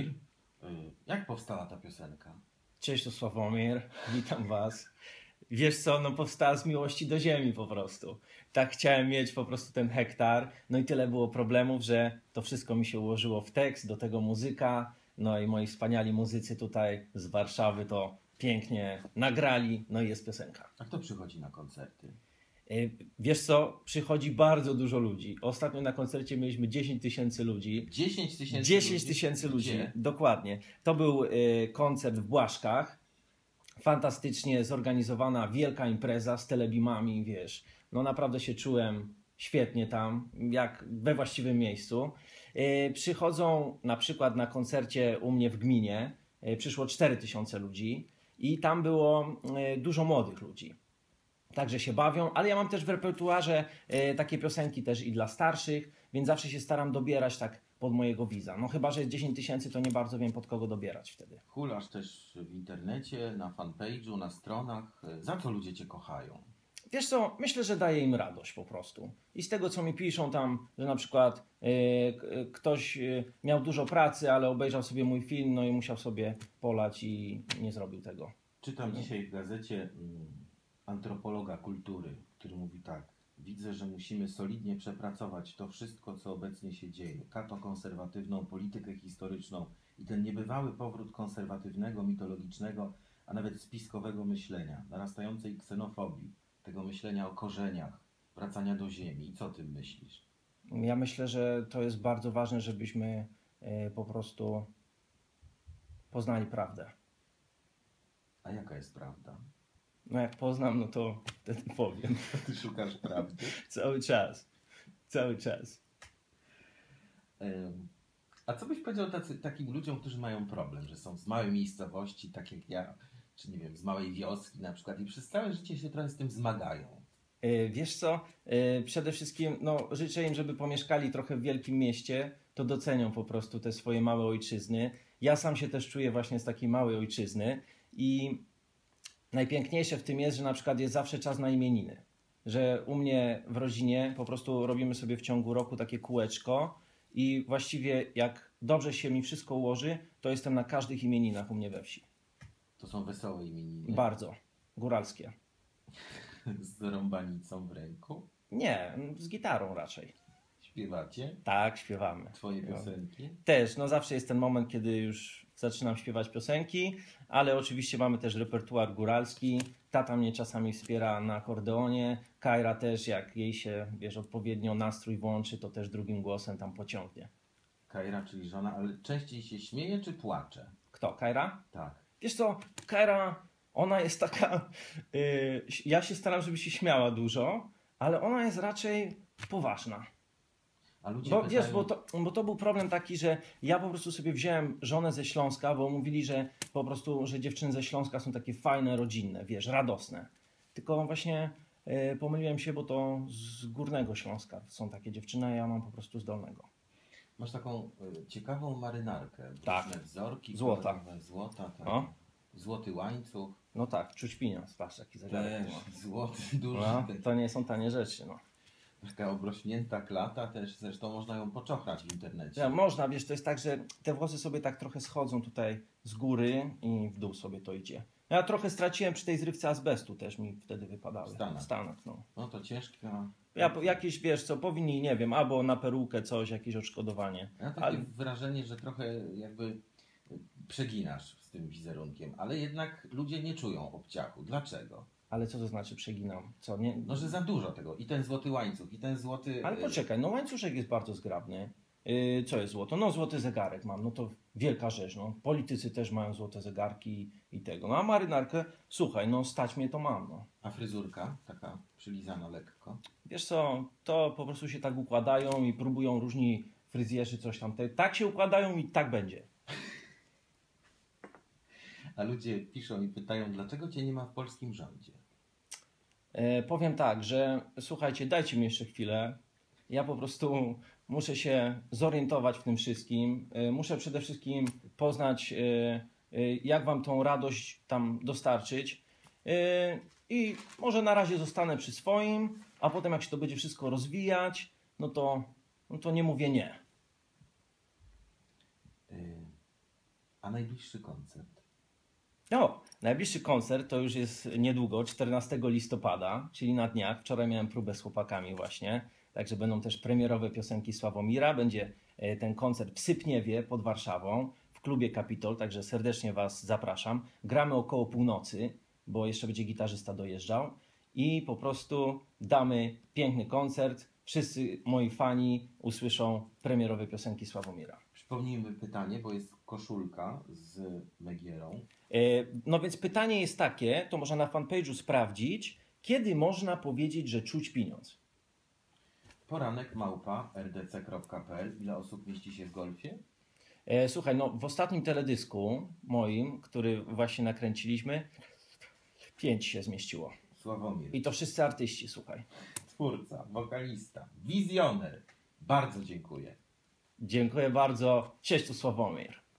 Sławomir. Y, Jak powstała ta piosenka? Cześć, to Sławomir, witam Was. Wiesz co, no powstała z miłości do ziemi po prostu. Tak chciałem mieć po prostu ten hektar, no i tyle było problemów, że to wszystko mi się ułożyło w tekst, do tego muzyka, no i moi wspaniali muzycy tutaj z Warszawy to pięknie nagrali, no i jest piosenka. A kto przychodzi na koncerty? Y, Wiesz co, przychodzi bardzo dużo ludzi. Ostatnio na koncercie mieliśmy 10 tysięcy ludzi. 10 tysięcy 10 tysięcy ludzi, Gdzie? dokładnie. To był y, koncert w Błaszkach. Fantastycznie zorganizowana wielka impreza z telebimami, wiesz. No naprawdę się czułem świetnie tam, jak we właściwym miejscu. Y, przychodzą na przykład na koncercie u mnie w gminie, przyszło 4 tysiące ludzi i tam było dużo młodych ludzi. Także się bawią, ale ja mam też w repertuarze e, takie piosenki też i dla starszych, więc zawsze się staram dobierać tak pod mojego widza. No chyba, że jest 10 tysięcy, to nie bardzo wiem pod kogo dobierać wtedy. Hulasz też w internecie, na fanpage'u, na stronach. Y, Za co ludzie cię kochają? Wiesz co, myślę, że daje im radość po prostu. I z tego, co mi piszą tam, że na przykład e, e, ktoś e, miał dużo pracy, ale obejrzał sobie mój film, no i musiał sobie polać i nie zrobił tego. Czytam dzisiaj w gazecie mm, antropologa kultury, który mówi tak. Widzę, że musimy solidnie przepracować to wszystko, co obecnie się dzieje. Kato konserwatywną politykę historyczną i ten niebywały powrót konserwatywnego, mitologicznego, a nawet spiskowego myślenia, narastającej ksenofobii, tego myślenia o korzeniach, wracania do ziemi. I co o tym myślisz? Ja myślę, że to jest bardzo ważne, żebyśmy e, po prostu poznali prawdę. A jaka jest prawda? No jak poznam, no to wtedy powiem. Ty szukasz prawdy? Cały czas. Cały czas. A co byś powiedział tacy, takim ludziom, którzy mają problem, że są z małej miejscowości, tak jak ja, czy nie wiem, z małej wioski na przykład i przez całe życie się trochę z tym zmagają? E, Wiesz co, e, przede wszystkim no, życzę im, żeby pomieszkali trochę w wielkim mieście, to docenią po prostu te swoje małe ojczyzny. Ja sam się też czuję właśnie z takiej małej ojczyzny i najpiękniejsze w tym jest, że na przykład jest zawsze czas na imieniny. Że u mnie w rodzinie po prostu robimy sobie w ciągu roku takie kółeczko i właściwie jak dobrze się mi wszystko ułoży, to jestem na każdych imieninach u mnie we wsi. To są wesołe imieniny. Bardzo. Góralskie. Z rąbanicą w ręku. Nie, z gitarą raczej. Śpiewacie Tak, śpiewamy. twoje No. piosenki. Też, no zawsze jest ten moment, kiedy już zaczynam śpiewać piosenki, ale oczywiście mamy też repertuar góralski. Tata mnie czasami wspiera na akordeonie. Kajra też, jak jej się, wiesz, odpowiednio nastrój włączy, to też drugim głosem tam pociągnie. Kajra, czyli żona, ale częściej się śmieje czy płacze? Kto? Kajra? Tak. Wiesz co, Kajra, ona jest taka... Yy, ja się staram, żeby się śmiała dużo, ale ona jest raczej poważna. A ludzie Bo pytają, wiesz, bo to, bo to był problem taki, że ja po prostu sobie wziąłem żonę ze Śląska, bo mówili, że po prostu, że dziewczyny ze Śląska są takie fajne, rodzinne, wiesz, radosne. Tylko właśnie e, pomyliłem się, bo to z Górnego Śląska są takie dziewczyny, a ja mam po prostu z Dolnego. Masz taką y, ciekawą marynarkę. Tak. Wzorki. Złota. kolorowe, Złota, tak. O. Złoty łańcuch. No tak, czuć pieniądz, patrz, jaki zegarek. Też złoty, duży. No, to nie są tanie rzeczy, no. Taka obrośnięta klata też, zresztą można ją poczochrać w internecie. Ja, można, wiesz, to jest tak, że te włosy sobie tak trochę schodzą tutaj z góry i w dół sobie to idzie. Ja trochę straciłem przy tej zrywce azbestu, też mi wtedy wypadały. W Stanach. W Stanach, no. No to ciężka. Ja, jakieś, wiesz co, powinni, nie wiem, albo na perukę coś, jakieś odszkodowanie. Ja mam takie Ale- wrażenie, że trochę jakby przeginasz z tym wizerunkiem, ale jednak ludzie nie czują obciachu. Dlaczego? Ale co to znaczy przeginam? Co, nie? No, że za dużo tego. I ten złoty łańcuch, i ten złoty. Ale y, poczekaj, no łańcuszek jest bardzo zgrabny. Yy, co jest złoto? No złoty zegarek mam, no to wielka rzecz, no. Politycy też mają złote zegarki i tego. No a marynarkę, słuchaj, no stać mnie to mam, no. A fryzurka, taka przylizana lekko. Wiesz co, to po prostu się tak układają i próbują różni fryzjerzy coś tam. Te, tak się układają i tak będzie. A ludzie piszą i pytają, dlaczego cię nie ma w polskim rządzie? E, powiem tak, że słuchajcie, dajcie mi jeszcze chwilę. Ja po prostu muszę się zorientować w tym wszystkim. E, muszę przede wszystkim poznać, e, jak wam tą radość tam dostarczyć. I może na razie zostanę przy swoim, a potem jak się to będzie wszystko rozwijać, no to, no to nie mówię nie. Y, najbliższy koncert? No, najbliższy koncert to już jest niedługo, 14 listopada, czyli na dniach. Wczoraj miałem próbę z chłopakami właśnie, także będą też premierowe piosenki Sławomira. Będzie e, ten koncert w Sypniewie pod Warszawą, w klubie Kapitol, także serdecznie Was zapraszam. Gramy około północy, bo jeszcze będzie gitarzysta dojeżdżał i po prostu damy piękny koncert. Wszyscy moi fani usłyszą premierowe piosenki Sławomira. Przypomnijmy pytanie, bo jest koszulka z Megierą. E, No więc pytanie jest takie, to można na fanpage'u sprawdzić, kiedy można powiedzieć, że czuć pieniądz. Poranek małpa rdc.pl. Ile osób mieści się w golfie? E, Słuchaj, no w ostatnim teledysku moim, który właśnie nakręciliśmy, pięć się zmieściło. Sławomir, I to wszyscy artyści, słuchaj. Twórca, wokalista, wizjoner. Bardzo dziękuję. Dziękuję bardzo. Cześć tu Sławomir.